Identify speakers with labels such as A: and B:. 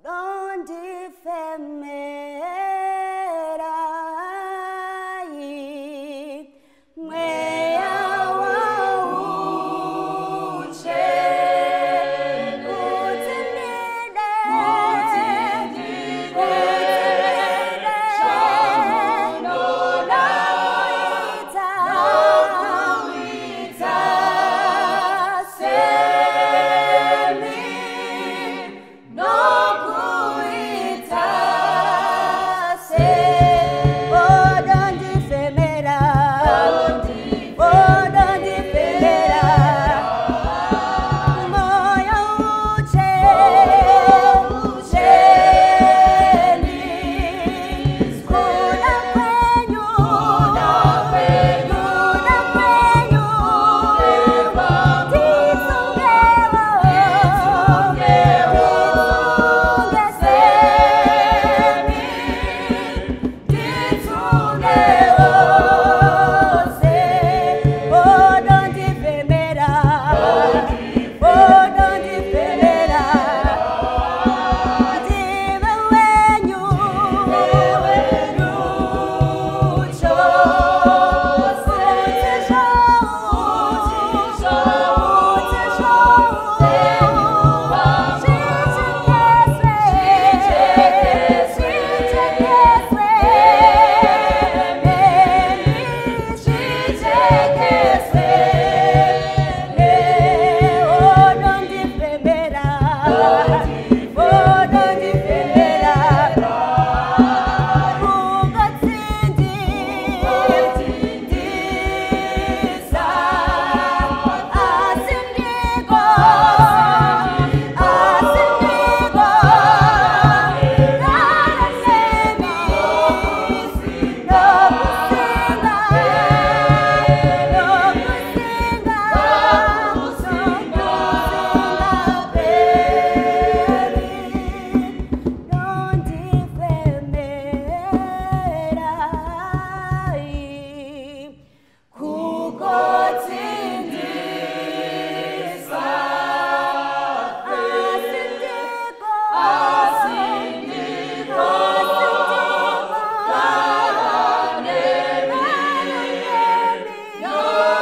A: ndondifemerai